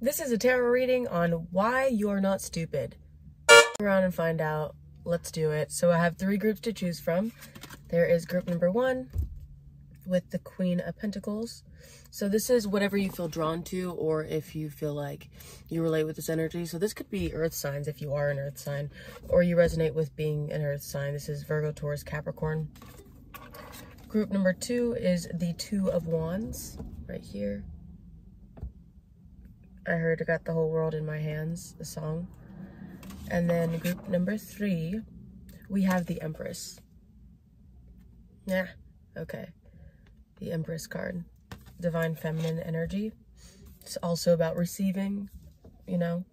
This is a tarot reading on why you're not stupid. Around and find out. Let's do it. So I have three groups to choose from. There is group number one with the Queen of Pentacles. So this is whatever you feel drawn to or if you feel like you relate with this energy. So this could be earth signs if you are an earth sign or you resonate with being an earth sign. This is Virgo, Taurus, Capricorn. Group number two is the Two of Wands right here. I heard I got the whole world in my hands, the song. And then group number three, we have the Empress. Yeah, okay. The Empress card. Divine Feminine energy. It's also about receiving, you know.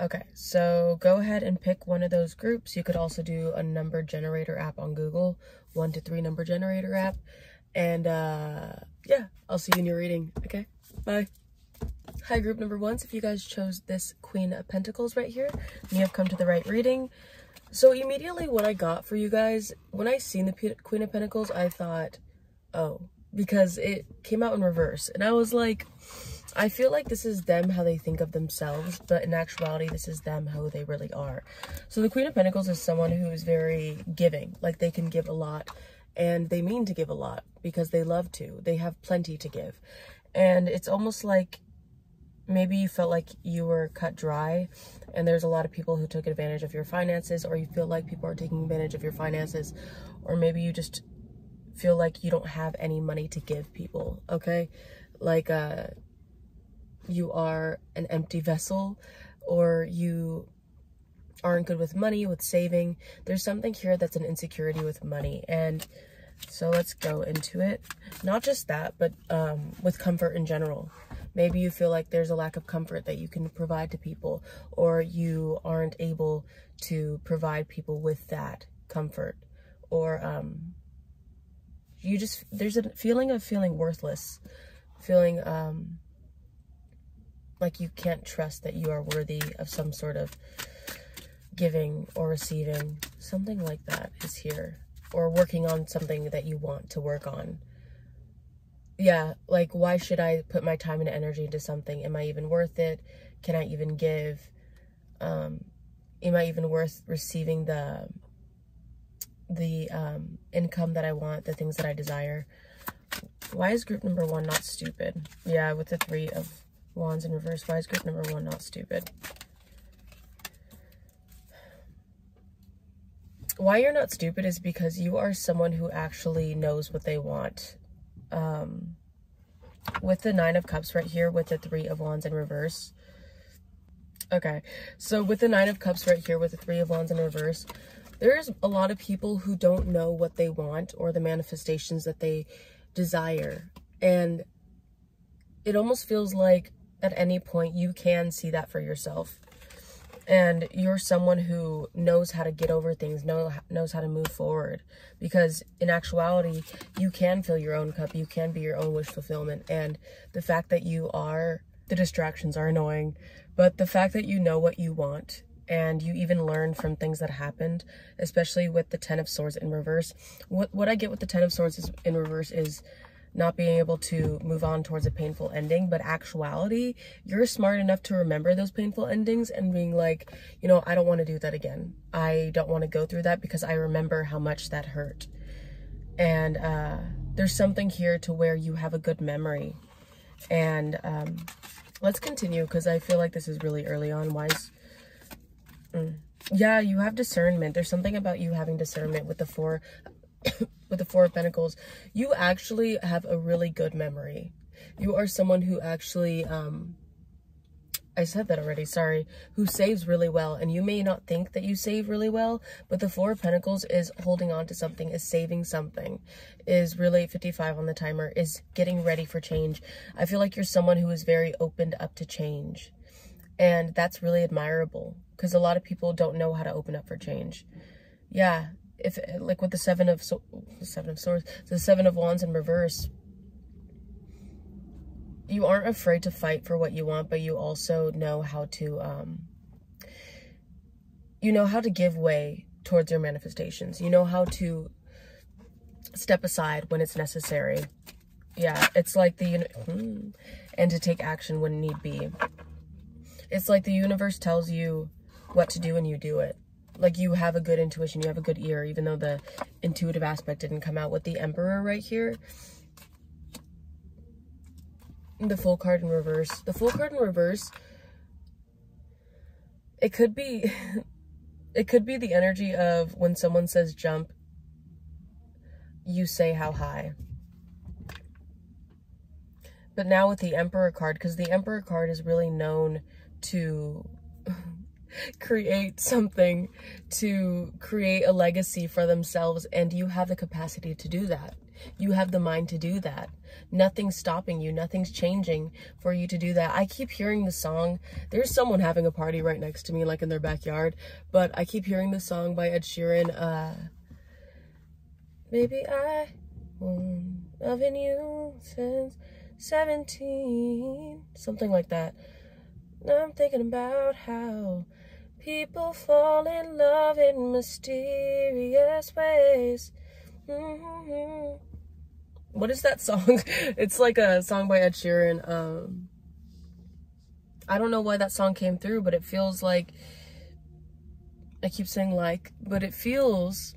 Okay, so go ahead and pick one of those groups. You could also do a number generator app on Google, one to three number generator app. And uh, yeah, I'll see you in your reading. Okay, bye. Hi, group number ones. If you guys chose this Queen of Pentacles right here, you have come to the right reading. So immediately what I got for you guys, when I seen the P Queen of Pentacles, I thought, oh, because it came out in reverse. And I was like, I feel like this is them how they think of themselves, but in actuality, this is them how they really are. So the Queen of Pentacles is someone who is very giving. Like they can give a lot and they mean to give a lot because they love to. They have plenty to give. And it's almost like maybe you felt like you were cut dry and there's a lot of people who took advantage of your finances or you feel like people are taking advantage of your finances or maybe you just feel like you don't have any money to give people okay? Like uh you are an empty vessel or you aren't good with money with saving. There's something here that's an insecurity with money and so let's go into it. Not just that but um with comfort in general Maybe you feel like there's a lack of comfort that you can provide to people or you aren't able to provide people with that comfort. Or um, you just, there's a feeling of feeling worthless, feeling um, like you can't trust that you are worthy of some sort of giving or receiving. Something like that is here. Or working on something that you want to work on yeah, like why should I put my time and energy into something? Am I even worth it? Can I even give? Um, am I even worth receiving the the um, income that I want, the things that I desire? Why is group number one not stupid? Yeah, with the three of wands in reverse, why is group number one not stupid? Why you're not stupid is because you are someone who actually knows what they want um, with the Nine of Cups right here with the Three of Wands in reverse. Okay, so with the Nine of Cups right here with the Three of Wands in reverse, there's a lot of people who don't know what they want or the manifestations that they desire. And it almost feels like at any point you can see that for yourself and you're someone who knows how to get over things, know, knows how to move forward. Because in actuality, you can fill your own cup, you can be your own wish fulfillment. And the fact that you are, the distractions are annoying, but the fact that you know what you want and you even learn from things that happened, especially with the Ten of Swords in reverse. What, what I get with the Ten of Swords is, in reverse is not being able to move on towards a painful ending, but actuality, you're smart enough to remember those painful endings and being like, you know, I don't want to do that again. I don't want to go through that because I remember how much that hurt. And uh, there's something here to where you have a good memory. And um, let's continue because I feel like this is really early on. wise. Mm. Yeah, you have discernment. There's something about you having discernment with the four with the Four of Pentacles, you actually have a really good memory. You are someone who actually, um, I said that already, sorry, who saves really well. And you may not think that you save really well, but the Four of Pentacles is holding on to something, is saving something, is really 55 on the timer, is getting ready for change. I feel like you're someone who is very opened up to change. And that's really admirable because a lot of people don't know how to open up for change. Yeah, if like with the seven of so seven of swords the seven of wands in reverse you aren't afraid to fight for what you want but you also know how to um you know how to give way towards your manifestations. You know how to step aside when it's necessary. Yeah it's like the hmm, and to take action when need be. It's like the universe tells you what to do and you do it. Like you have a good intuition, you have a good ear, even though the intuitive aspect didn't come out with the Emperor right here. The full card in reverse. The full card in reverse, it could be, it could be the energy of when someone says jump, you say how high. But now with the Emperor card, because the Emperor card is really known to create something, to create a legacy for themselves, and you have the capacity to do that. You have the mind to do that. Nothing's stopping you. Nothing's changing for you to do that. I keep hearing the song. There's someone having a party right next to me, like in their backyard. But I keep hearing the song by Ed Sheeran. Uh, Maybe I won't loving you since 17. Something like that. I'm thinking about how people fall in love in mysterious ways. Mm-hmm. What is that song? it's like a song by Ed Sheeran. Um, I don't know why that song came through, but it feels like I keep saying like, but it feels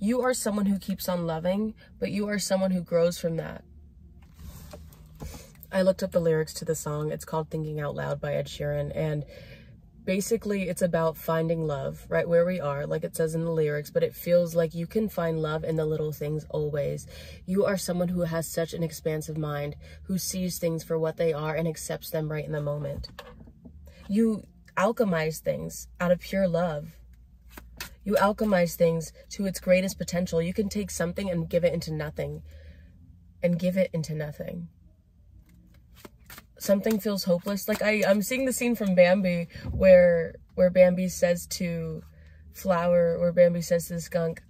you are someone who keeps on loving, but you are someone who grows from that. I looked up the lyrics to the song. It's called Thinking Out Loud by Ed Sheeran. And basically it's about finding love right where we are like it says in the lyrics but it feels like you can find love in the little things always. You are someone who has such an expansive mind who sees things for what they are and accepts them right in the moment. You alchemize things out of pure love. You alchemize things to its greatest potential. You can take something and give it into nothing and give it into nothing something feels hopeless. Like I, I'm seeing the scene from Bambi where where Bambi says to Flower, where Bambi says to the skunk,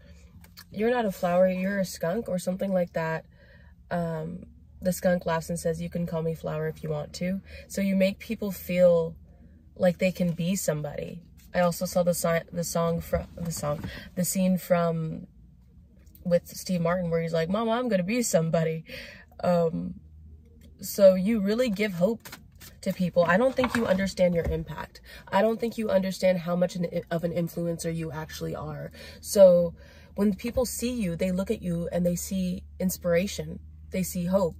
"You're not a flower, you're a skunk," or something like that. Um, the skunk laughs and says, "You can call me Flower if you want to." So you make people feel like they can be somebody. I also saw the song, the song from the song, the scene from with Steve Martin where he's like, "Mama, I'm gonna be somebody." Um, so you really give hope to people. I don't think you understand your impact. I don't think you understand how much of an influencer you actually are. So when people see you, they look at you and they see inspiration. They see hope.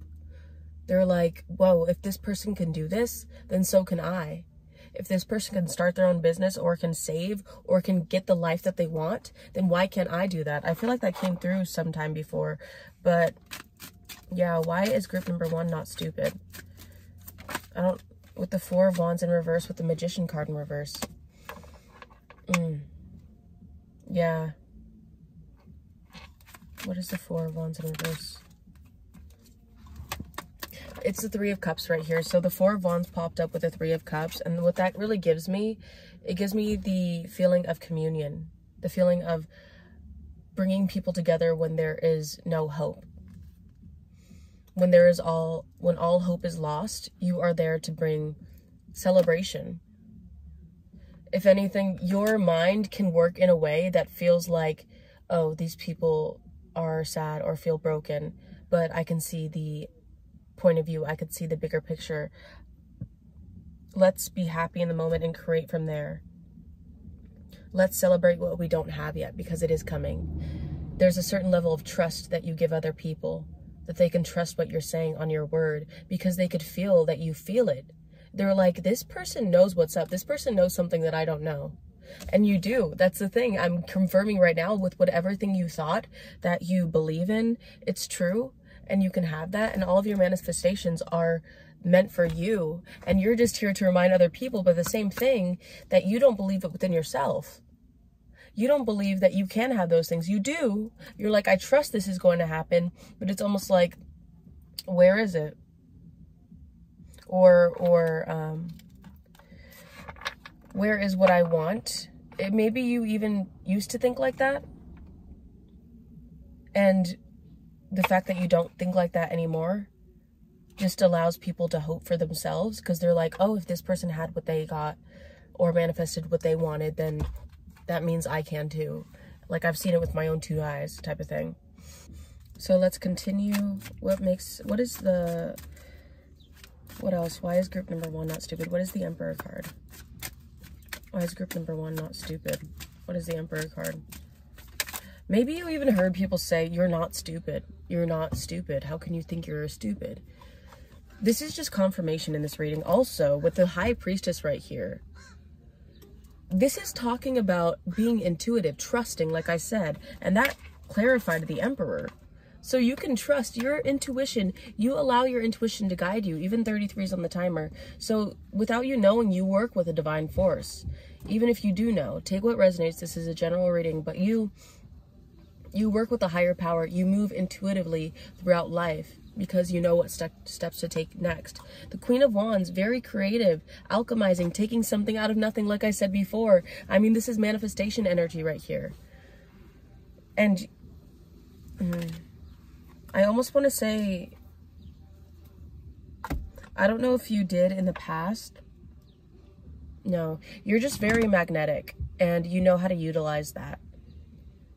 They're like, whoa, if this person can do this, then so can I. If this person can start their own business or can save or can get the life that they want, then why can't I do that? I feel like that came through sometime before, but yeah, why is group number one not stupid? I don't, with the four of wands in reverse, with the magician card in reverse. Mm. Yeah. What is the four of wands in reverse? It's the three of cups right here. So the four of wands popped up with the three of cups. And what that really gives me, it gives me the feeling of communion. The feeling of bringing people together when there is no hope when there is all when all hope is lost you are there to bring celebration. If anything your mind can work in a way that feels like oh these people are sad or feel broken but i can see the point of view i could see the bigger picture. Let's be happy in the moment and create from there. Let's celebrate what we don't have yet because it is coming. There's a certain level of trust that you give other people that they can trust what you're saying on your word because they could feel that you feel it. They're like, this person knows what's up. This person knows something that I don't know. And you do. That's the thing. I'm confirming right now with whatever thing you thought that you believe in, it's true. And you can have that. And all of your manifestations are meant for you. And you're just here to remind other people, but the same thing that you don't believe it within yourself you don't believe that you can have those things. You do. You're like, I trust this is going to happen, but it's almost like, where is it? Or, or, um, where is what I want? It, maybe you even used to think like that. And the fact that you don't think like that anymore just allows people to hope for themselves because they're like, oh, if this person had what they got or manifested what they wanted, then that means I can too. Like I've seen it with my own two eyes type of thing. So let's continue. What makes, what is the, What else? Why is group number one not stupid? What is the Emperor card? Why is group number one not stupid? What is the Emperor card? Maybe you even heard people say, you're not stupid. You're not stupid. How can you think you're stupid? This is just confirmation in this reading. Also, with the High Priestess right here, this is talking about being intuitive, trusting, like I said, and that clarified the Emperor. So you can trust your intuition. You allow your intuition to guide you. Even 33 is on the timer. So without you knowing, you work with a divine force. Even if you do know, take what resonates. This is a general reading, but you you work with a higher power. You move intuitively throughout life because you know what steps to take next. The Queen of Wands, very creative, alchemizing, taking something out of nothing, like I said before. I mean, this is manifestation energy right here. And mm, I almost want to say, I don't know if you did in the past. No, you're just very magnetic and you know how to utilize that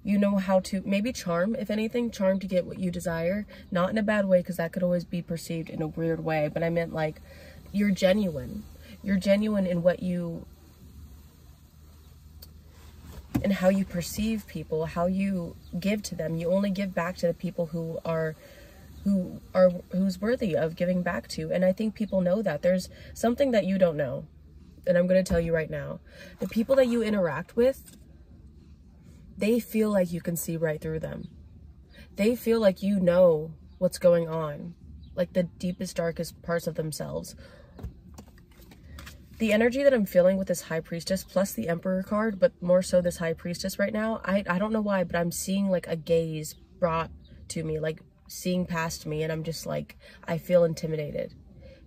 you know how to maybe charm if anything charm to get what you desire. Not in a bad way because that could always be perceived in a weird way but i meant like you're genuine. You're genuine in what you and how you perceive people how you give to them. You only give back to the people who are who are who's worthy of giving back to and i think people know that. There's something that you don't know and i'm going to tell you right now. The people that you interact with they feel like you can see right through them. They feel like you know what's going on, like the deepest, darkest parts of themselves. The energy that I'm feeling with this High Priestess plus the Emperor card, but more so this High Priestess right now, I, I don't know why, but I'm seeing like a gaze brought to me, like seeing past me, and I'm just like, I feel intimidated.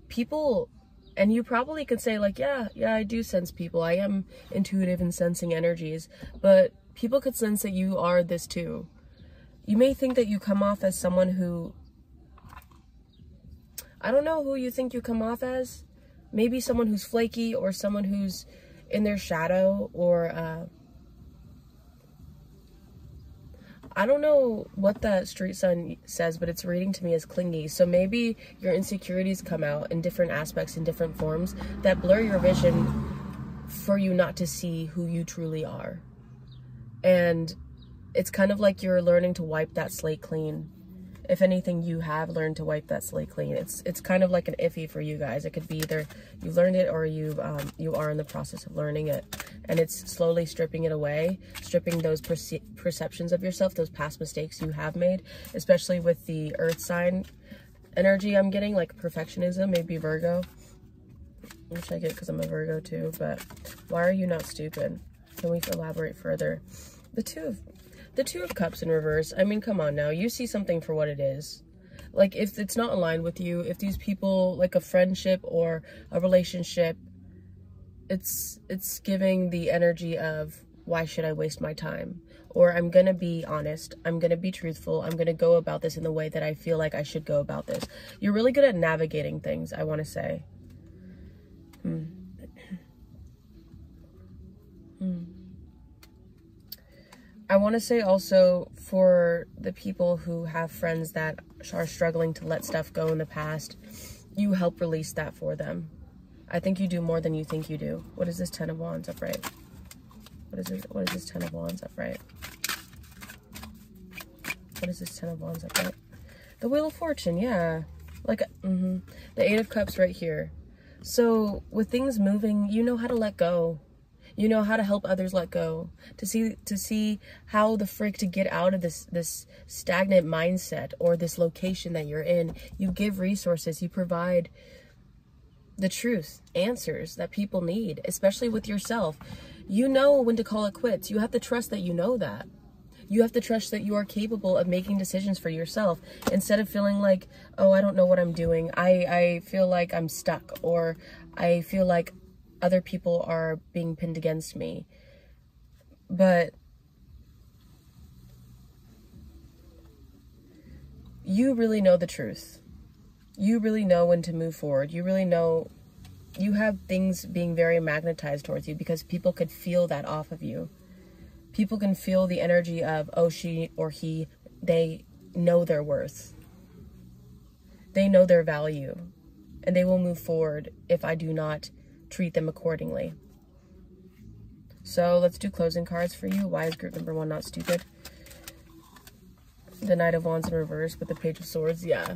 People and you probably could say like yeah yeah i do sense people i am intuitive in sensing energies but people could sense that you are this too. You may think that you come off as someone who, I don't know who you think you come off as. Maybe someone who's flaky or someone who's in their shadow or, uh, I don't know what that street sun says, but it's reading to me as clingy. So maybe your insecurities come out in different aspects, in different forms that blur your vision for you not to see who you truly are and it's kind of like you're learning to wipe that slate clean. If anything you have learned to wipe that slate clean. It's it's kind of like an iffy for you guys. It could be either you've learned it or you um, you are in the process of learning it. And it's slowly stripping it away stripping those perce perceptions of yourself those past mistakes you have made especially with the earth sign energy i'm getting like perfectionism maybe virgo. Which i get because i'm a virgo too but why are you not stupid can we elaborate further? The two of the two of cups in reverse. I mean, come on now. You see something for what it is. Like if it's not aligned with you, if these people like a friendship or a relationship, it's it's giving the energy of why should I waste my time? Or I'm going to be honest. I'm going to be truthful. I'm going to go about this in the way that I feel like I should go about this. You're really good at navigating things, I want to say. Hmm. Hmm. Want to say also for the people who have friends that are struggling to let stuff go in the past, you help release that for them. I think you do more than you think you do. What is this Ten of Wands upright? What is this? What is this Ten of Wands upright? What is this Ten of Wands upright? The Wheel of Fortune, yeah. Like, mm -hmm. The Eight of Cups right here. So with things moving, you know how to let go you know how to help others let go to see to see how the frick to get out of this this stagnant mindset or this location that you're in. You give resources you provide the truth answers that people need especially with yourself. You know when to call it quits. You have to trust that you know that. You have to trust that you are capable of making decisions for yourself. Instead of feeling like oh i don't know what i'm doing. I i feel like i'm stuck or i feel like other people are being pinned against me. But you really know the truth. You really know when to move forward. You really know you have things being very magnetized towards you because people could feel that off of you. People can feel the energy of, oh, she or he, they know their worth. They know their value. and they will move forward if I do not treat them accordingly. So let's do closing cards for you. Why is group number one not stupid? The Knight of Wands in reverse with the Page of Swords. Yeah.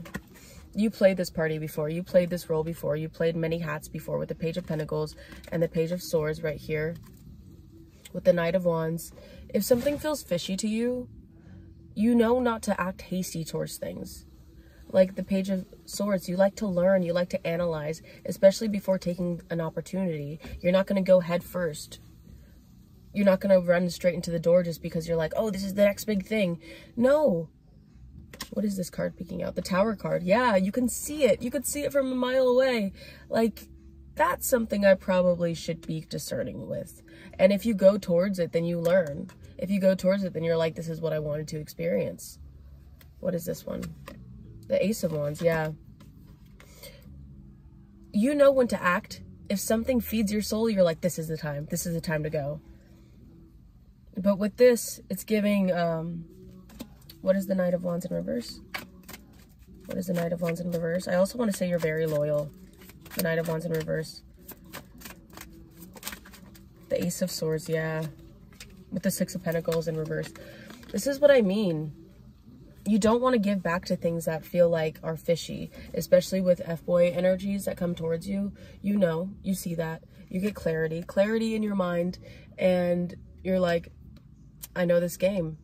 You played this party before. You played this role before. You played many hats before with the Page of Pentacles and the Page of Swords right here with the Knight of Wands. If something feels fishy to you, you know not to act hasty towards things. Like the Page of Swords, you like to learn, you like to analyze, especially before taking an opportunity. You're not going to go head first. You're not going to run straight into the door just because you're like, oh, this is the next big thing. No. What is this card peeking out? The Tower card. Yeah, you can see it. You could see it from a mile away. Like, that's something I probably should be discerning with. And if you go towards it, then you learn. If you go towards it, then you're like, this is what I wanted to experience. What is this one? The Ace of Wands, yeah. You know when to act. If something feeds your soul, you're like, this is the time. This is the time to go. But with this, it's giving, um, what is the Knight of Wands in reverse? What is the Knight of Wands in reverse? I also want to say you're very loyal. The Knight of Wands in reverse. The Ace of Swords, yeah. With the Six of Pentacles in reverse. This is what I mean. You don't want to give back to things that feel like are fishy, especially with F-boy energies that come towards you. You know, you see that. You get clarity, clarity in your mind, and you're like, I know this game.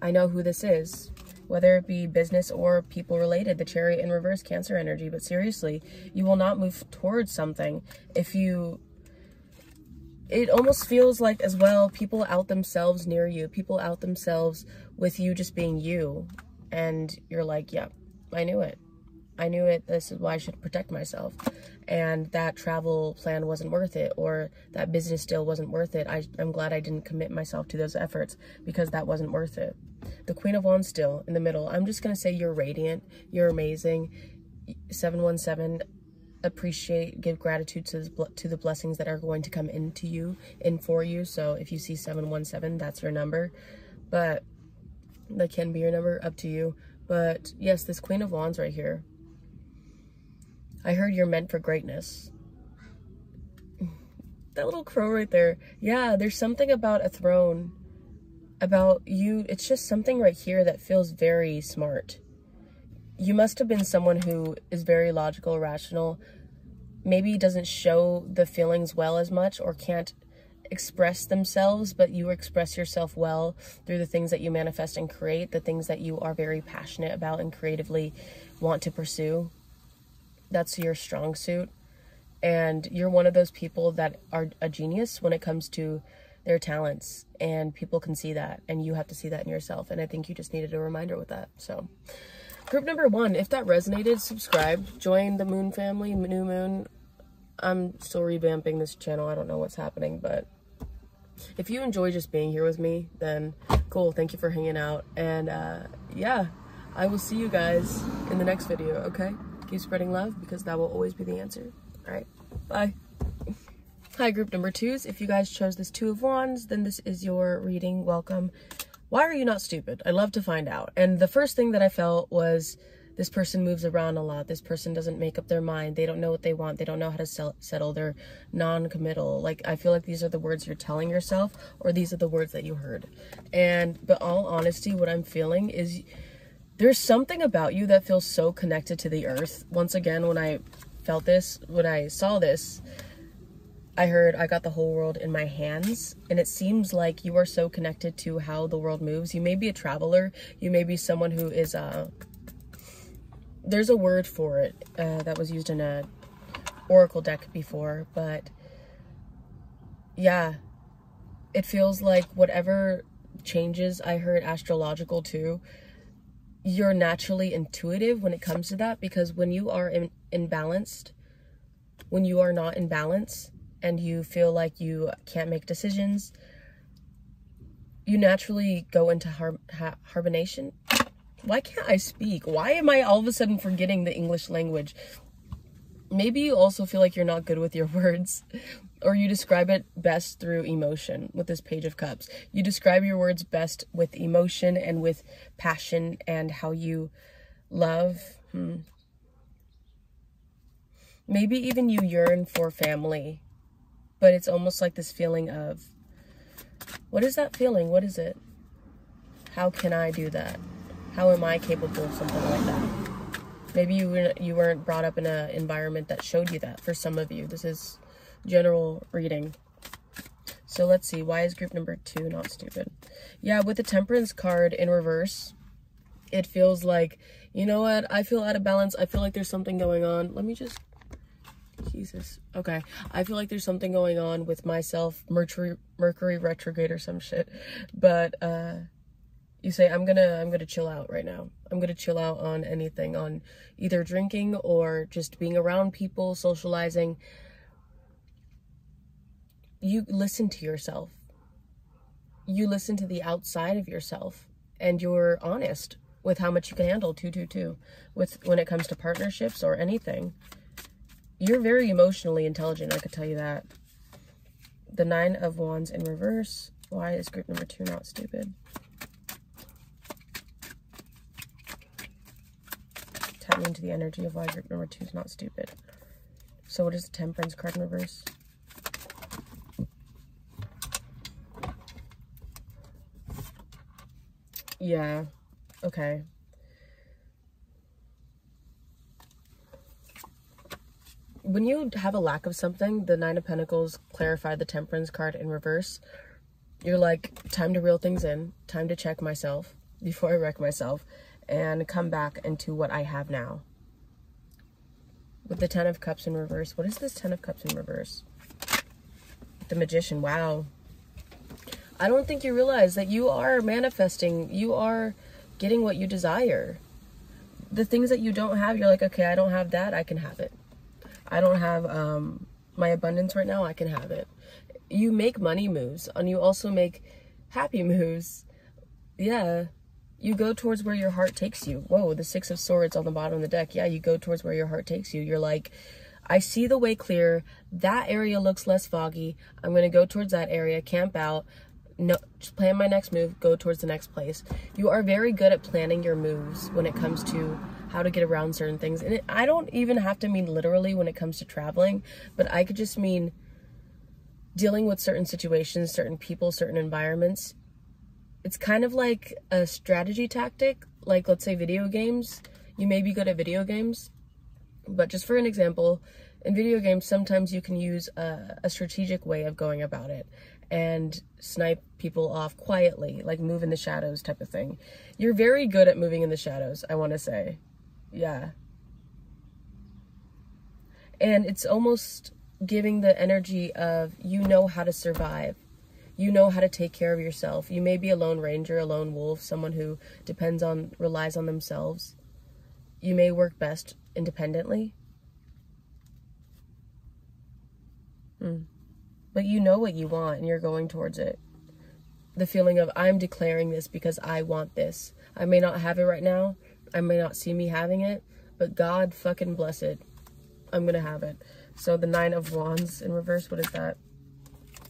I know who this is whether it be business or people related, the chariot in reverse cancer energy. But seriously, you will not move towards something if you, it almost feels like as well, people out themselves near you, people out themselves with you just being you. And you're like, yep, yeah, I knew it. I knew it. This is why I should protect myself. And that travel plan wasn't worth it, or that business deal wasn't worth it. I, I'm glad I didn't commit myself to those efforts because that wasn't worth it. The Queen of Wands still in the middle. I'm just going to say you're radiant. You're amazing. 717 appreciate give gratitude to the, to the blessings that are going to come into you and for you so if you see 717 that's your number but that can be your number up to you but yes this queen of wands right here I heard you're meant for greatness. that little crow right there. Yeah, there's something about a throne, about you. It's just something right here that feels very smart. You must have been someone who is very logical, rational, maybe doesn't show the feelings well as much or can't express themselves, but you express yourself well through the things that you manifest and create, the things that you are very passionate about and creatively want to pursue. That's your strong suit. And you're one of those people that are a genius when it comes to their talents and people can see that and you have to see that in yourself. And i think you just needed a reminder with that. So group number one if that resonated subscribe. Join the moon family new moon. I'm still revamping this channel. I don't know what's happening but if you enjoy just being here with me then cool thank you for hanging out and uh yeah i will see you guys in the next video okay Keep spreading love because that will always be the answer. All right, bye. Hi, group number twos. If you guys chose this Two of Wands, then this is your reading. Welcome. Why are you not stupid? I'd love to find out. And the first thing that I felt was this person moves around a lot. This person doesn't make up their mind. They don't know what they want. They don't know how to sell, settle. They're non-committal. Like, I feel like these are the words you're telling yourself or these are the words that you heard. And, but all honesty, what I'm feeling is there's something about you that feels so connected to the earth. Once again, when I felt this, when I saw this, I heard I got the whole world in my hands. And it seems like you are so connected to how the world moves. You may be a traveler. You may be someone who is, uh, there's a word for it uh, that was used in a oracle deck before, but yeah, it feels like whatever changes I heard astrological too you're naturally intuitive when it comes to that because when you are in, imbalanced, when you are not in balance and you feel like you can't make decisions, you naturally go into har ha hibernation. Why can't I speak? Why am I all of a sudden forgetting the English language? Maybe you also feel like you're not good with your words or you describe it best through emotion with this page of cups you describe your words best with emotion and with passion and how you love hmm. maybe even you yearn for family, but it's almost like this feeling of what is that feeling? What is it? How can I do that? How am I capable of something like that? Maybe you were, you weren't brought up in an environment that showed you that for some of you. This is general reading. So let's see. Why is group number two not stupid? Yeah, with the temperance card in reverse, it feels like, you know what? I feel out of balance. I feel like there's something going on. Let me just Jesus. Okay. I feel like there's something going on with myself, Mercury Mercury retrograde or some shit. But uh you say I'm to I'm to chill out right now. I'm to chill out on anything on either drinking or just being around people, socializing. You listen to yourself. You listen to the outside of yourself and you're honest with how much you can handle 222 with when it comes to partnerships or anything. You're very emotionally intelligent, I could tell you that. The Nine of Wands in reverse. Why is group number two not stupid? Into the energy of why group number two is not stupid. So what is the Temperance card in reverse? Yeah. Okay. when you have a lack of something, the Nine of Pentacles clarify the Temperance card in reverse. You're like, time to reel things in, time to check myself before I wreck myself, and come back into what I have now. With the Ten of Cups in reverse, what is this Ten of Cups in reverse? The Magician, wow. I don't think you realize that you are manifesting, you are getting what you desire. The things that you don't have, you're like, okay, I don't have that, I can have it. I don't have um, my abundance right now, I can have it. You make money moves and you also make happy moves. Yeah. You go towards where your heart takes you. Whoa, the Six of Swords on the bottom of the deck. Yeah, you go towards where your heart takes you. You're like, I see the way clear. That area looks less foggy. I'm going to go towards that area, camp out, no, just plan my next move, go towards the next place. You are very good at planning your moves when it comes to how to get around certain things. And it, I don't even have to mean literally when it comes to traveling, but I could just mean dealing with certain situations, certain people, certain environments. It's kind of like a strategy tactic, like let's say video games. You may be good at video games, but just for an example, in video games, sometimes you can use a, a strategic way of going about it and snipe people off quietly, like move in the shadows type of thing. You're very good at moving in the shadows, I want to say. Yeah. And it's almost giving the energy of you know how to survive. You know how to take care of yourself. You may be a lone ranger, a lone wolf, someone who depends on, relies on themselves. You may work best independently. Hmm. But you know what you want and you're going towards it. The feeling of, I'm declaring this because I want this. I may not have it right now, I may not see me having it, but God fucking bless it. I'm gonna have it. So the Nine of Wands in reverse, what is that?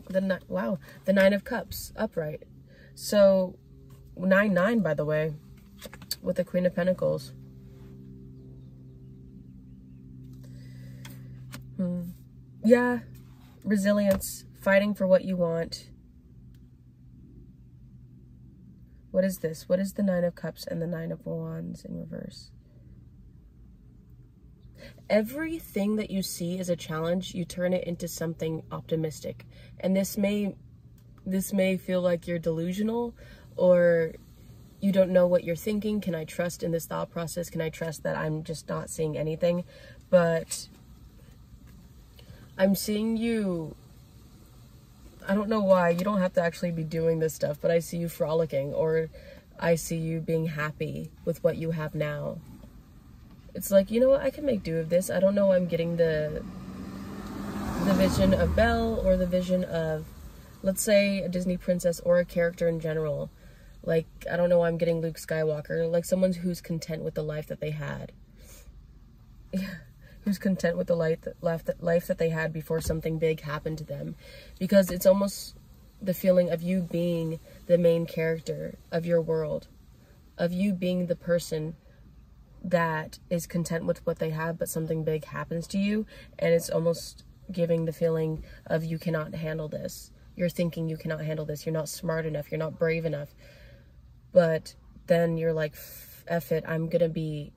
The wow, the Nine of Cups upright. So nine nine, by the way, with the Queen of Pentacles. Hmm. Yeah, resilience, fighting for what you want. What is this? What is the Nine of Cups and the Nine of Wands in reverse? Everything that you see as a challenge, you turn it into something optimistic. And this may this may feel like you're delusional or you don't know what you're thinking. Can I trust in this thought process? Can I trust that I'm just not seeing anything? But I'm seeing you I don't know why. You don't have to actually be doing this stuff, but I see you frolicking or I see you being happy with what you have now. It's like, you know what? I can make do of this. I don't know I'm getting the the vision of Belle or the vision of let's say a Disney princess or a character in general. Like, I don't know I'm getting Luke Skywalker, like someone who's content with the life that they had. who's content with the life that, life that, life that they had before something big happened to them. Because it's almost the feeling of you being the main character of your world, of you being the person that is content with what they have, but something big happens to you, and it's almost giving the feeling of you cannot handle this. You're thinking you cannot handle this. You're not smart enough. You're not brave enough. But then you're like, F it, I'm going to be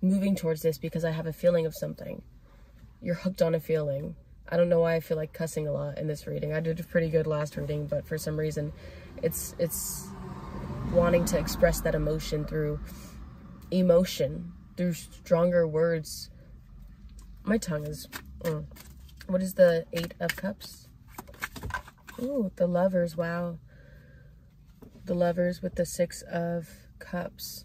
moving towards this because I have a feeling of something. You're hooked on a feeling. I don't know why I feel like cussing a lot in this reading. I did a pretty good last reading, but for some reason, it's it's wanting to express that emotion through emotion, through stronger words. My tongue is. Mm. What is the Eight of Cups? Ooh, the Lovers. Wow. The Lovers with the Six of Cups.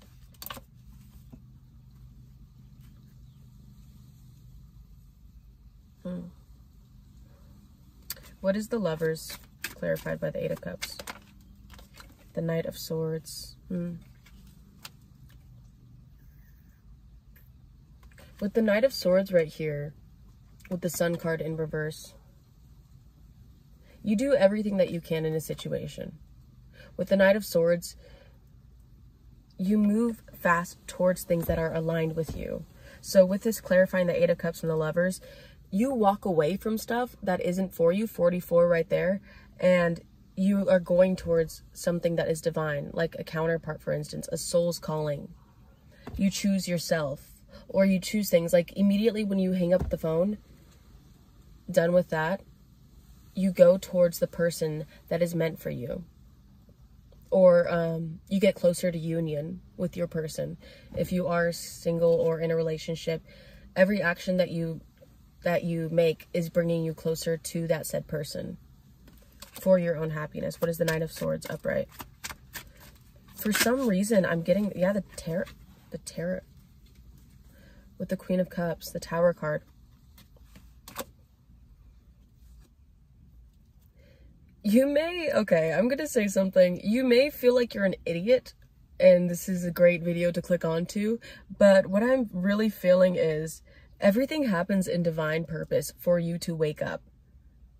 Hmm. What is the lovers clarified by the Eight of Cups? The Knight of Swords. Hmm. With the Knight of Swords right here, with the Sun card in reverse, you do everything that you can in a situation. With the Knight of Swords, you move fast towards things that are aligned with you. So with this clarifying the Eight of Cups and the Lovers, you walk away from stuff that isn't for you, 44 right there, and you are going towards something that is divine, like a counterpart, for instance, a soul's calling. You choose yourself, or you choose things like immediately when you hang up the phone, done with that, you go towards the person that is meant for you. Or um, you get closer to union with your person. If you are single or in a relationship, every action that you that you make is bringing you closer to that said person for your own happiness. What is the Nine of Swords upright? For some reason, I'm getting, yeah, the tarot, the tarot, with the Queen of Cups, the Tower card. You may, okay, I'm to say something. You may feel like you're an idiot, and this is a great video to click onto, but what I'm really feeling is Everything happens in divine purpose for you to wake up,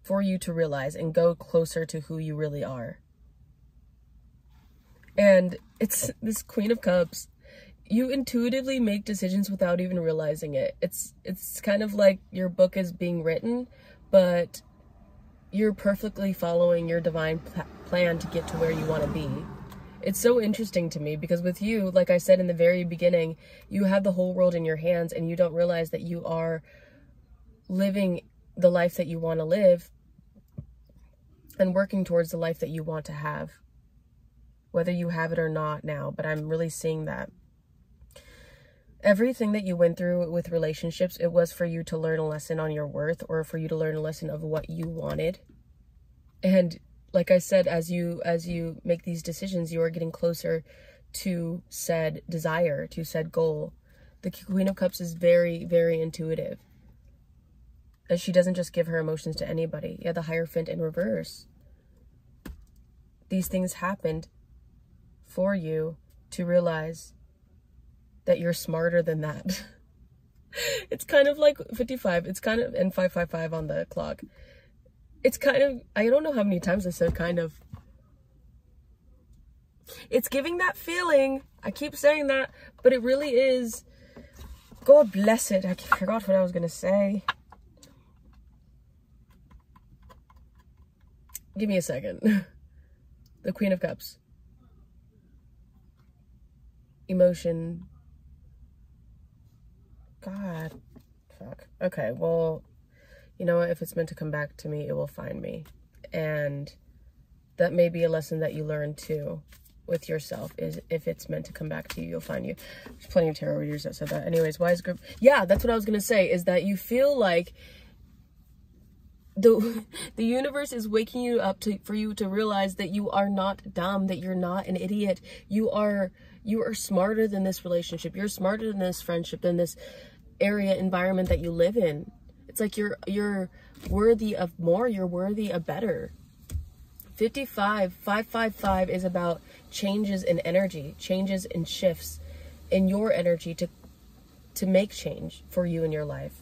for you to realize and go closer to who you really are. And it's this Queen of Cups. You intuitively make decisions without even realizing it. It's it's kind of like your book is being written, but you're perfectly following your divine plan to get to where you want to be it's so interesting to me because with you, like I said in the very beginning, you have the whole world in your hands and you don't realize that you are living the life that you want to live and working towards the life that you want to have. Whether you have it or not now, but I'm really seeing that. Everything that you went through with relationships, it was for you to learn a lesson on your worth or for you to learn a lesson of what you wanted. And like I said, as you as you make these decisions, you are getting closer to said desire, to said goal. The Queen of Cups is very, very intuitive. As she doesn't just give her emotions to anybody. Yeah, the Hierophant in reverse. These things happened for you to realize that you're smarter than that. it's kind of like 55. It's kind of, and 555 on the clock it's kind of, I don't know how many times I said kind of. It's giving that feeling. I keep saying that, but it really is. God bless it. I forgot what I was going to say. Give me a second. the Queen of Cups. Emotion. God. Fuck. Okay, well, you know what, if it's meant to come back to me, it will find me. And that may be a lesson that you learn too with yourself is if it's meant to come back to you, you'll find you. There's plenty of tarot readers that said that. Anyways, wise group. Yeah, that's what I was going to say is that you feel like the the universe is waking you up to for you to realize that you are not dumb, that you're not an idiot. You are you are smarter than this relationship. You're smarter than this friendship, than this area environment that you live in. It's like you're you're worthy of more, you're worthy of better. 55 555 is about changes in energy, changes in shifts in your energy to to make change for you in your life.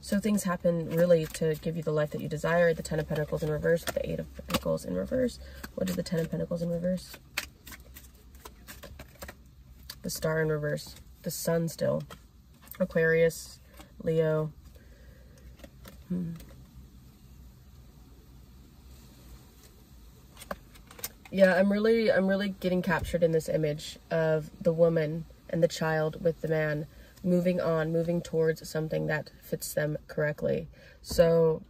So things happen really to give you the life that you desire. The Ten of Pentacles in reverse, the Eight of Pentacles in reverse. What is the Ten of Pentacles in reverse? The Star in reverse, the sun still. Aquarius, Leo. Hmm. Yeah, I'm really I'm really getting captured in this image of the woman and the child with the man moving on, moving towards something that fits them correctly. So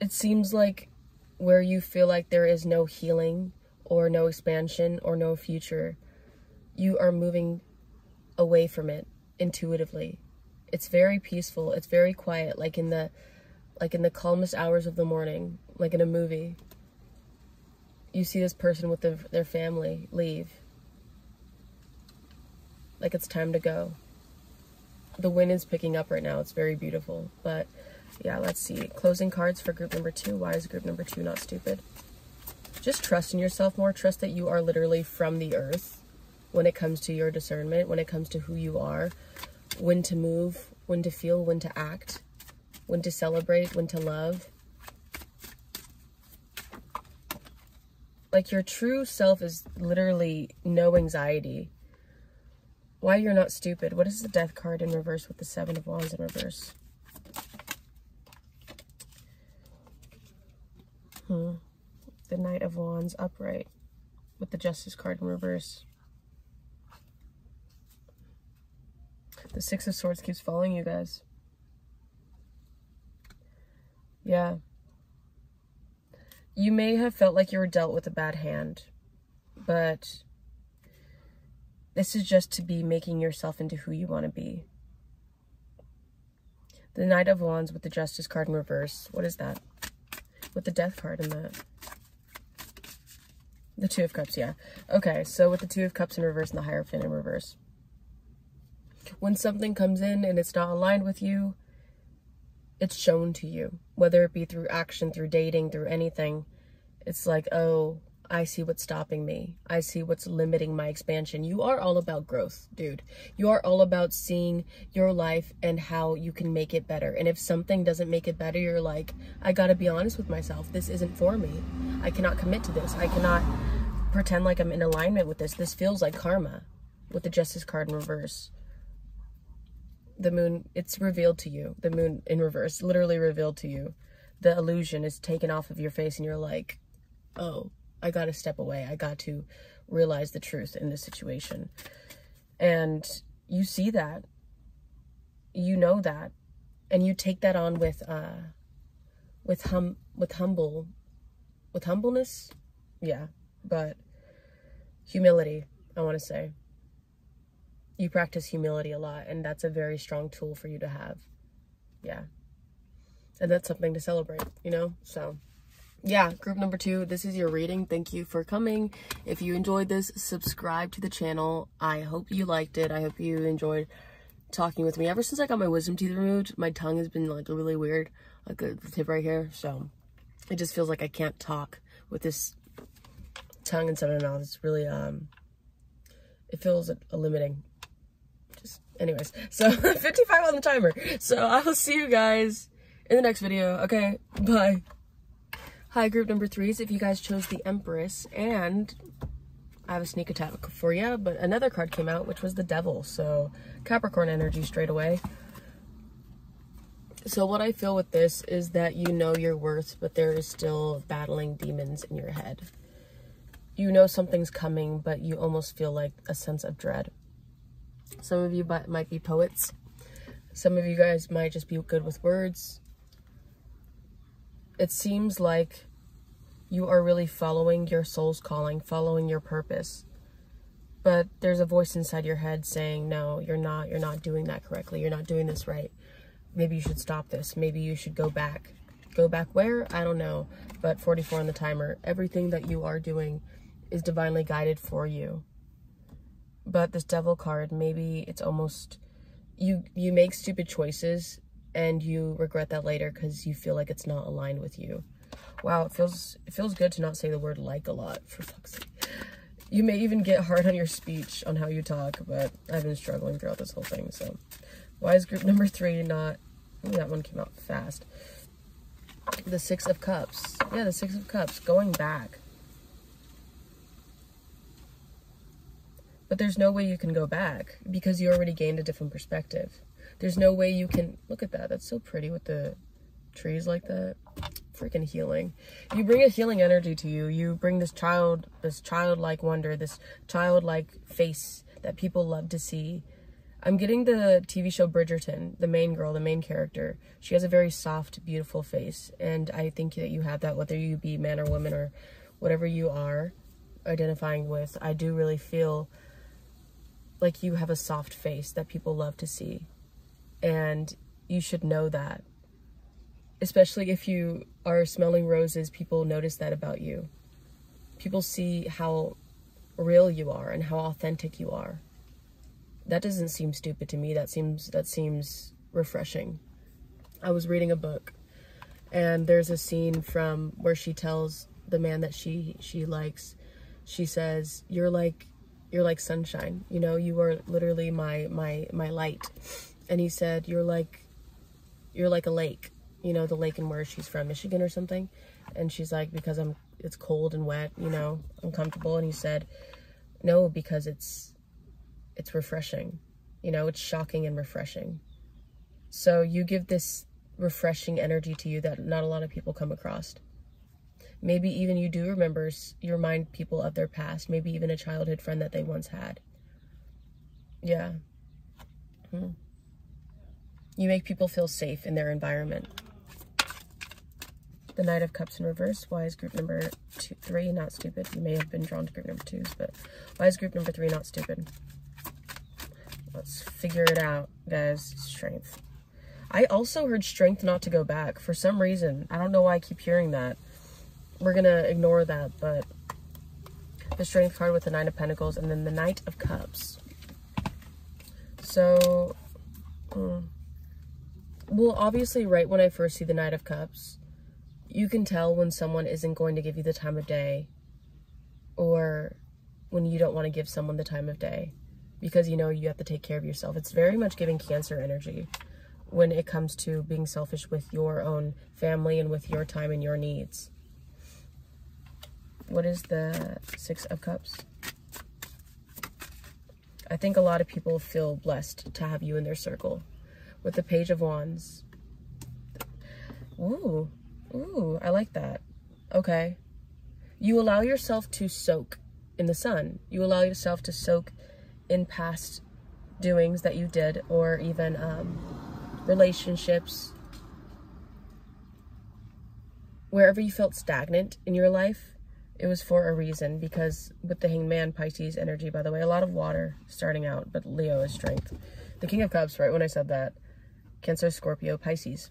it seems like where you feel like there is no healing or no expansion or no future, you are moving away from it intuitively. It's very peaceful. It's very quiet, like in the like in the calmest hours of the morning, like in a movie. You see this person with the, their family leave. Like it's time to go. The wind is picking up right now. It's very beautiful. But yeah, let's see. Closing cards for group number two. Why is group number two not stupid? Just trust in yourself more. Trust that you are literally from the earth when it comes to your discernment, when it comes to who you are, when to move, when to feel, when to act, when to celebrate, when to love. Like your true self is literally no anxiety. Why you're not stupid. What is the death card in reverse with the seven of wands in reverse? Hmm. The knight of wands upright with the justice card in reverse. The Six of Swords keeps following you guys. Yeah. You may have felt like you were dealt with a bad hand, but this is just to be making yourself into who you want to be. The Knight of Wands with the Justice card in reverse. What is that? With the Death card in the... The Two of Cups, yeah. Okay, so with the Two of Cups in reverse and the Hierophant in reverse when something comes in and it's not aligned with you, it's shown to you, whether it be through action, through dating, through anything. It's like, oh, I see what's stopping me. I see what's limiting my expansion. You are all about growth, dude. You are all about seeing your life and how you can make it better. And if something doesn't make it better, you're like, I gotta be honest with myself. This isn't for me. I cannot commit to this. I cannot pretend like I'm in alignment with this. This feels like karma with the Justice card in reverse the moon, it's revealed to you. The moon in reverse, literally revealed to you. The illusion is taken off of your face and you're like, oh, I got to step away. I got to realize the truth in this situation. And you see that. You know that. And you take that on with, uh, with hum, with humble, with humbleness. Yeah. But humility, I want to say you practice humility a lot and that's a very strong tool for you to have. Yeah. And that's something to celebrate you know? So yeah group number two this is your reading. Thank you for coming. If you enjoyed this subscribe to the channel. I hope you liked it. I hope you enjoyed talking with me. Ever since i got my wisdom teeth removed my tongue has been like really weird like a tip right here. So it just feels like i can't talk with this tongue inside my mouth it's really um it feels a limiting anyways, so 55 on the timer. So I will see you guys in the next video. Okay, bye. Hi, group number threes. If you guys chose the Empress, and I have a sneak attack for you, but another card came out, which was the Devil. So Capricorn energy straight away. So what I feel with this is that you know your worth, but there is still battling demons in your head. You know something's coming, but you almost feel like a sense of dread. Some of you might be poets. Some of you guys might just be good with words. It seems like you are really following your soul's calling, following your purpose. But there's a voice inside your head saying, no, you're not, you're not doing that correctly. You're not doing this right. Maybe you should stop this. Maybe you should go back. Go back where? I don't know. But 44 on the timer. Everything that you are doing is divinely guided for you but this devil card maybe it's almost you you make stupid choices and you regret that later because you feel like it's not aligned with you. Wow it feels it feels good to not say the word like a lot for fuck's sake. You may even get hard on your speech on how you talk but i've been struggling throughout this whole thing so. Why is group number three not that one came out fast. The six of cups. Yeah the six of cups going back But there's no way you can go back because you already gained a different perspective. There's no way you can look at that. That's so pretty with the trees like that. Freaking healing. You bring a healing energy to you. You bring this child, this childlike wonder, this childlike face that people love to see. I'm getting the TV show Bridgerton, the main girl, the main character. She has a very soft, beautiful face. And I think that you have that, whether you be man or woman or whatever you are identifying with. I do really feel like you have a soft face that people love to see. And you should know that. Especially if you are smelling roses, people notice that about you. People see how real you are and how authentic you are. That doesn't seem stupid to me. That seems that seems refreshing. I was reading a book and there's a scene from where she tells the man that she she likes she says you're like you're like sunshine you know you are literally my my my light. And he said you're like you're like a lake you know the lake and where she's from michigan or something. And she's like because i'm it's cold and wet you know uncomfortable. And he said no because it's it's refreshing you know it's shocking and refreshing. So you give this refreshing energy to you that not a lot of people come across maybe even you do remember you remind people of their past maybe even a childhood friend that they once had yeah hmm. you make people feel safe in their environment the Knight of Cups in reverse. Why is group number two, three not stupid? You may have been drawn to group number twos, but why is group number three not stupid? Let's figure it out, guys. Strength. I also heard strength not to go back for some reason. I don't know why I keep hearing that. We're to ignore that, but the strength card with the Nine of Pentacles and then the Knight of Cups. So, hmm. well, obviously, right when I first see the Knight of Cups, you can tell when someone isn't going to give you the time of day or when you don't want to give someone the time of day because you know you have to take care of yourself. It's very much giving cancer energy when it comes to being selfish with your own family and with your time and your needs. What is the Six of Cups? I think a lot of people feel blessed to have you in their circle. With the Page of Wands. Ooh, Ooh, I like that. Okay. You allow yourself to soak in the sun. You allow yourself to soak in past doings that you did or even um, relationships. Wherever you felt stagnant in your life, it was for a reason because with the hangman Pisces energy, by the way, a lot of water starting out, but Leo is strength. The King of Cups, right when I said that. Cancer, Scorpio, Pisces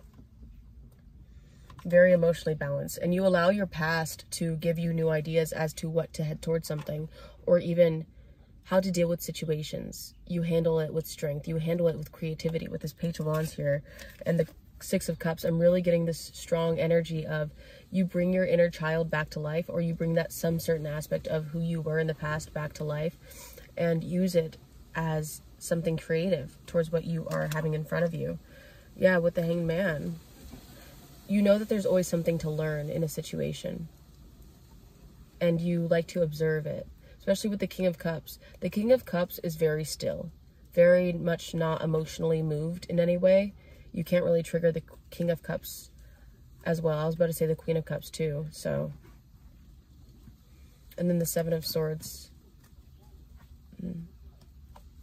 very emotionally balanced and you allow your past to give you new ideas as to what to head towards something or even how to deal with situations. You handle it with strength. You handle it with creativity with this page of wands here and the six of cups. I'm really getting this strong energy of you bring your inner child back to life or you bring that some certain aspect of who you were in the past back to life and use it as something creative towards what you are having in front of you. Yeah, with the hanged man you know that there's always something to learn in a situation. And you like to observe it especially with the king of cups. The king of cups is very still very much not emotionally moved in any way. You can't really trigger the king of cups as well i was about to say the queen of cups too so and then the seven of swords hmm,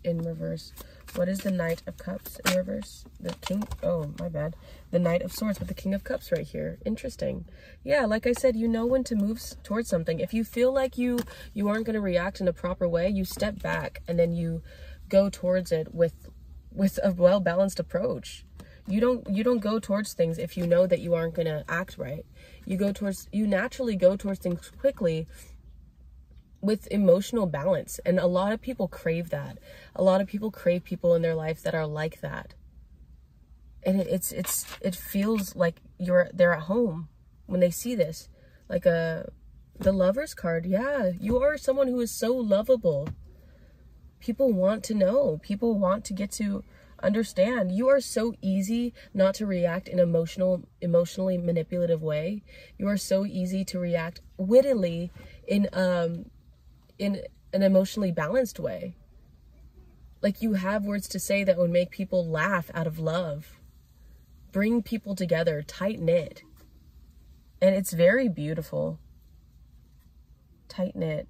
in reverse what is the Knight of Cups in reverse? The King, oh, my bad. The Knight of Swords with the King of Cups right here. Interesting. Yeah, like I said, you know when to move towards something. If you feel like you, you aren't going to react in a proper way, you step back and then you go towards it with, with a well-balanced approach. You don't, you don't go towards things if you know that you aren't going to act right. You go towards, you naturally go towards things quickly with emotional balance. And a lot of people crave that. A lot of people crave people in their life that are like that. And it, it's, it's, it feels like you're, they're at home when they see this. Like a, the lover's card. Yeah, you are someone who is so lovable. People want to know. People want to get to understand. You are so easy not to react in emotional, emotionally manipulative way. You are so easy to react wittily in um in an emotionally balanced way. Like you have words to say that would make people laugh out of love, bring people together, tight knit. And it's very beautiful. Tight knit.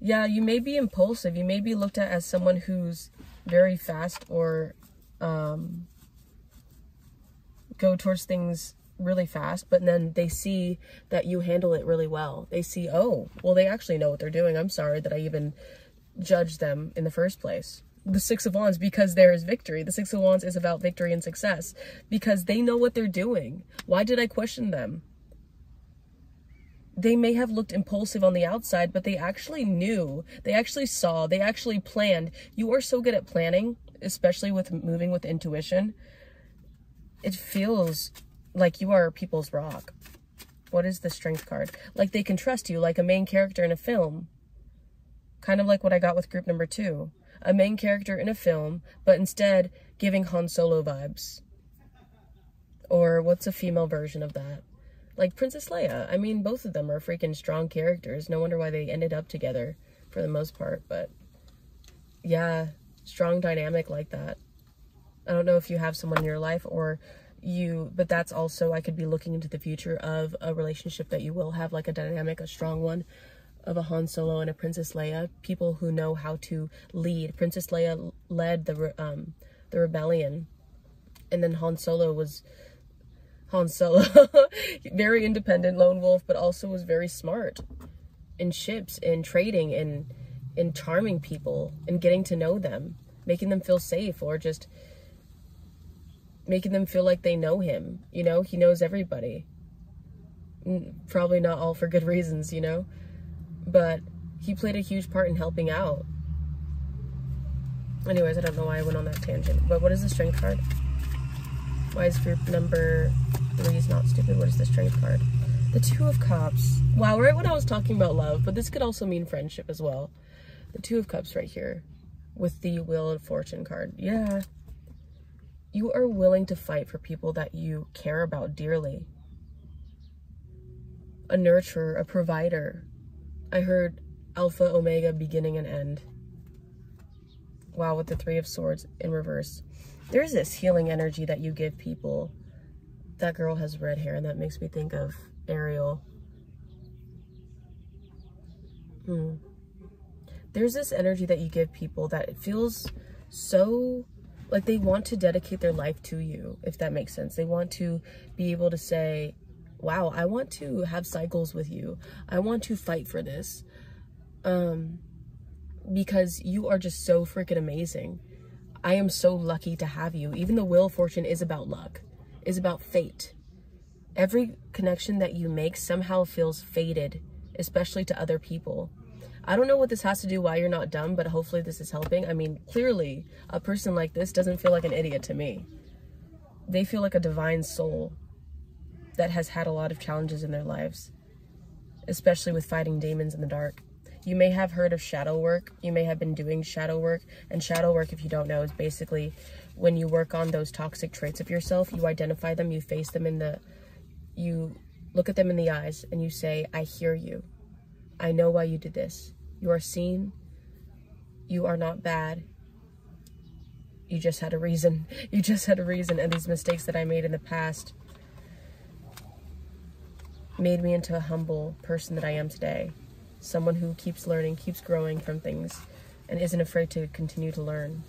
Yeah, you may be impulsive. You may be looked at as someone who's very fast or um, go towards things really fast, but then they see that you handle it really well. They see, oh, well, they actually know what they're doing. I'm sorry that I even judged them in the first place. The Six of Wands, because there is victory. The Six of Wands is about victory and success because they know what they're doing. Why did I question them? They may have looked impulsive on the outside, but they actually knew. They actually saw. They actually planned. You are so good at planning, especially with moving with intuition. It feels like you are people's rock. What is the strength card? Like they can trust you, like a main character in a film. Kind of like what I got with group number two. A main character in a film, but instead giving Han Solo vibes. Or what's a female version of that? Like Princess Leia. I mean, both of them are freaking strong characters. No wonder why they ended up together for the most part. But yeah, strong dynamic like that. I don't know if you have someone in your life or you but that's also i could be looking into the future of a relationship that you will have like a dynamic a strong one of a han solo and a princess leia people who know how to lead princess leia led the um the rebellion and then han solo was han solo very independent lone wolf but also was very smart in ships in trading and in charming people and getting to know them making them feel safe or just making them feel like they know him. You know, he knows everybody. Probably not all for good reasons, you know, but he played a huge part in helping out. Anyways, I don't know why I went on that tangent. But what is the strength card? Why is group number three is not stupid? What is the strength card? The two of cups. Wow, right when I was talking about love, but this could also mean friendship as well. The two of cups right here with the wheel of fortune card. Yeah, you are willing to fight for people that you care about dearly. A nurturer, a provider. I heard Alpha, Omega, beginning and end. Wow, with the Three of Swords in reverse. There's this healing energy that you give people. That girl has red hair, and that makes me think of Ariel. Hmm. There's this energy that you give people that it feels so like they want to dedicate their life to you, if that makes sense. They want to be able to say, wow, I want to have cycles with you. I want to fight for this. Um, because you are just so freaking amazing. I am so lucky to have you. Even the Wheel of Fortune is about luck, is about fate. Every connection that you make somehow feels fated, especially to other people. I don't know what this has to do why you're not dumb, but hopefully this is helping. I mean, clearly, a person like this doesn't feel like an idiot to me. They feel like a divine soul that has had a lot of challenges in their lives, especially with fighting demons in the dark. You may have heard of shadow work. You may have been doing shadow work. And shadow work, if you don't know, is basically when you work on those toxic traits of yourself, you identify them, you face them in the, you look at them in the eyes and you say, I hear you. I know why you did this. You are seen. You are not bad. You just had a reason. You just had a reason. And these mistakes that I made in the past made me into a humble person that I am today. Someone who keeps learning, keeps growing from things, and isn't afraid to continue to learn.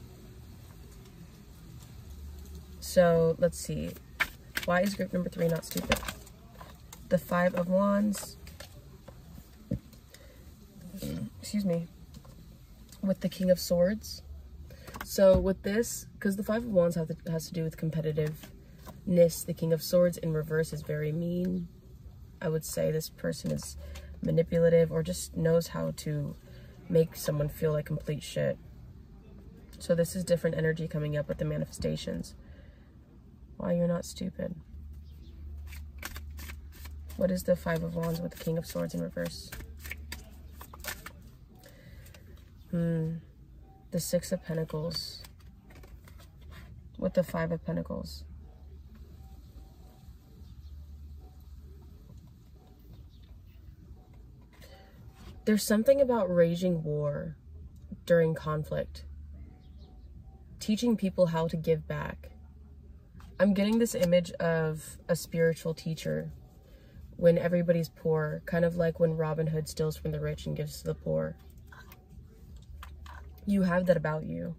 So let's see. Why is group number three not stupid? The Five of Wands excuse me, with the King of Swords. So with this, because the Five of Wands have to, has to do with competitiveness, the King of Swords in reverse is very mean. I would say this person is manipulative or just knows how to make someone feel like complete shit. So this is different energy coming up with the manifestations. Why you're not stupid. What is the Five of Wands with the King of Swords in reverse? Hmm. The Six of Pentacles. With the Five of Pentacles. There's something about raging war during conflict. Teaching people how to give back. I'm getting this image of a spiritual teacher when everybody's poor, kind of like when Robin Hood steals from the rich and gives to the poor. You have that about you.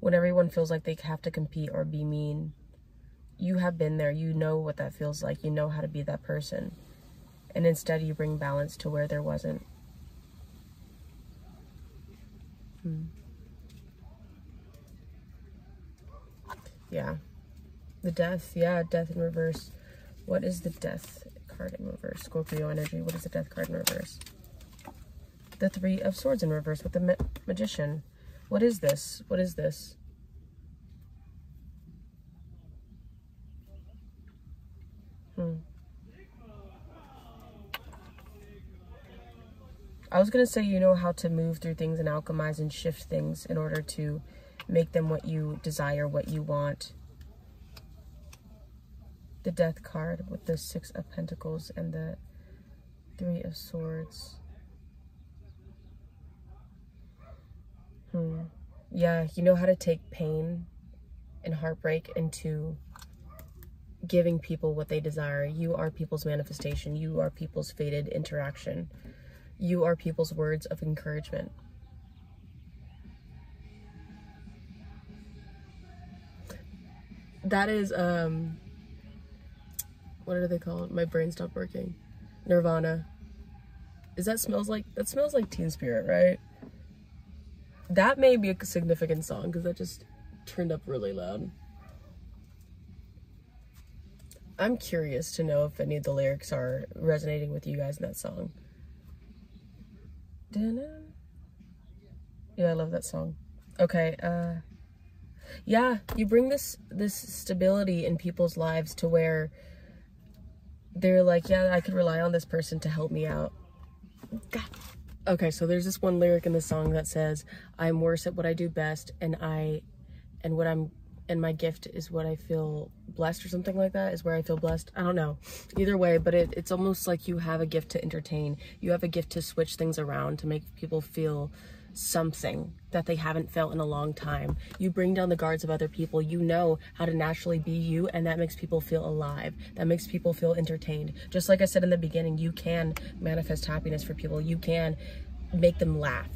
When everyone feels like they have to compete or be mean, you have been there. You know what that feels like. You know how to be that person. And instead, you bring balance to where there wasn't. Hmm. Yeah. The death. Yeah, death in reverse. What is the death card in reverse? Scorpio energy. What is the death card in reverse? The three of swords in reverse with the ma magician. What is this? What is this? Hmm. I was going to say you know how to move through things and alchemize and shift things in order to make them what you desire, what you want. The death card with the six of pentacles and the three of swords. Hmm. Yeah, you know how to take pain and heartbreak into giving people what they desire. You are people's manifestation. You are people's fated interaction. You are people's words of encouragement. That is, um, what are they called? My brain stopped working. Nirvana. Is that smells like, that smells like Teen Spirit, right? That may be a significant song because that just turned up really loud. I'm curious to know if any of the lyrics are resonating with you guys in that song. Yeah, I love that song. Okay, uh yeah, you bring this this stability in people's lives to where they're like, yeah, I could rely on this person to help me out. God. Okay, so there's this one lyric in the song that says, I'm worse at what I do best and I and what I'm and my gift is what I feel blessed or something like that is where I feel blessed. I don't know. Either way, but it, it's almost like you have a gift to entertain. You have a gift to switch things around to make people feel something that they haven't felt in a long time. You bring down the guards of other people. You know how to naturally be you, and that makes people feel alive. That makes people feel entertained. Just like I said in the beginning, you can manifest happiness for people. You can make them laugh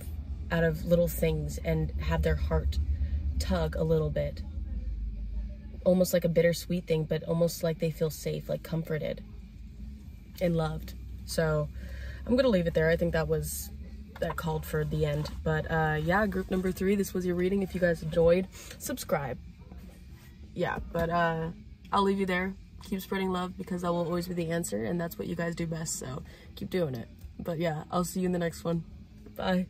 out of little things and have their heart tug a little bit almost like a bittersweet thing, but almost like they feel safe, like comforted and loved. So I'm going to leave it there. I think that was that called for the end. But uh, yeah, group number three, this was your reading. If you guys enjoyed, subscribe. Yeah, but uh, I'll leave you there. Keep spreading love because that will always be the answer. And that's what you guys do best. So keep doing it. But yeah, I'll see you in the next one. Bye.